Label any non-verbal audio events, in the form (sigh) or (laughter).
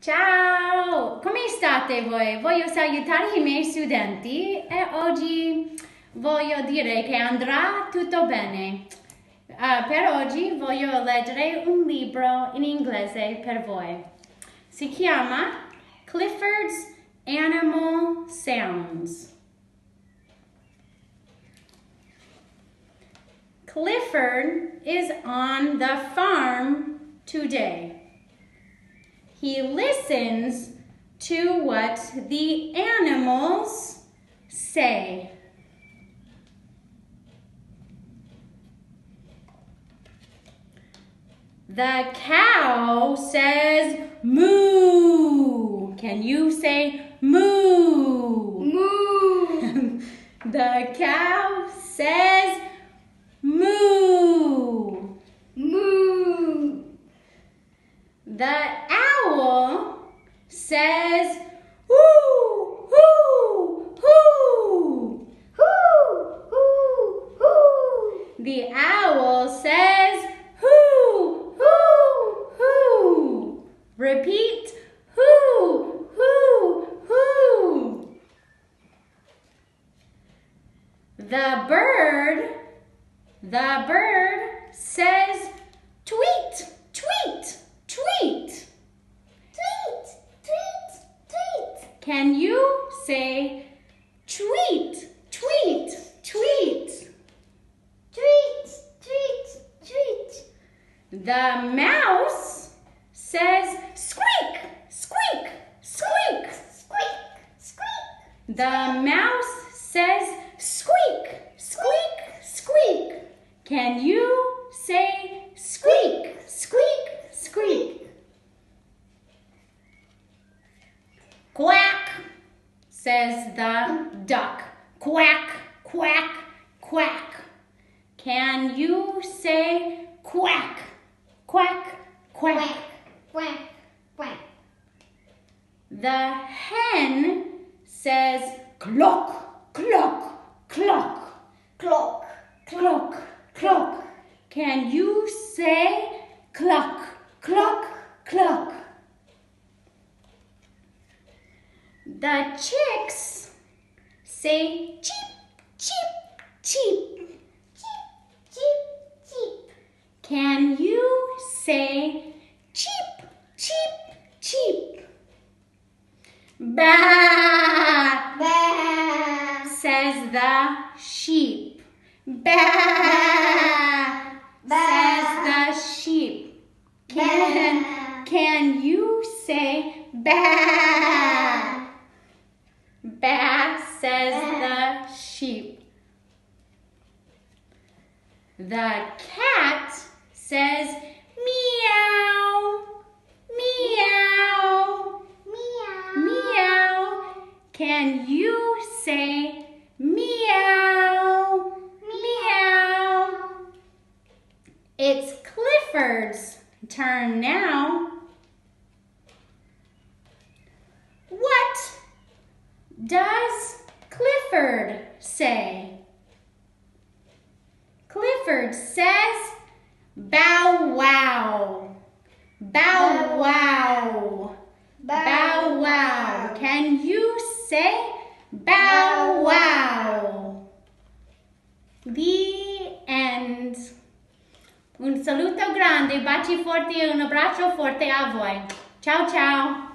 Ciao! Come state voi? Voglio salutare i miei studenti e oggi voglio dire che andrà tutto bene. Uh, per oggi voglio leggere un libro in inglese per voi. Si chiama Clifford's Animal Sounds. Clifford is on the farm today. He listens to what the animals say. The cow says moo. Can you say moo? Moo. (laughs) the cow says moo. Moo. The owl says, hoo, hoo, hoo. Hoo, hoo, hoo. The owl says, hoo, hoo, hoo. Repeat, hoo, hoo, hoo. The bird, the bird says, tweet, tweet, tweet. Tweet, tweet, tweet. Can you say tweet, tweet, tweet? Tweet, tweet, tweet. The mouse says squeak, squeak, squeak. Squeak, squeak. The mouse says squeak, squeak, squeak. Can you say squeak, squeak, squeak? Quack, says the duck. Quack, quack, quack. Can you say quack, quack, quack? Quack, quack, quack. The hen says clock, clock, clock, Clock, clock, clock. Can you say clock, clock, clock? The chicks say cheep, cheep, cheep. cheep, cheep, cheep. Can you say cheep, cheep, cheep? Bah! Bah. says the sheep. Bah! The cat says meow, meow. Meow. Meow. Can you say meow? Meow. It's Clifford's turn now. What does Clifford say? Clifford says bow wow. Bow wow. Bow wow. Can you say bow wow? The end. Un saluto grande, baci forti e un abbraccio forte a voi. Ciao ciao.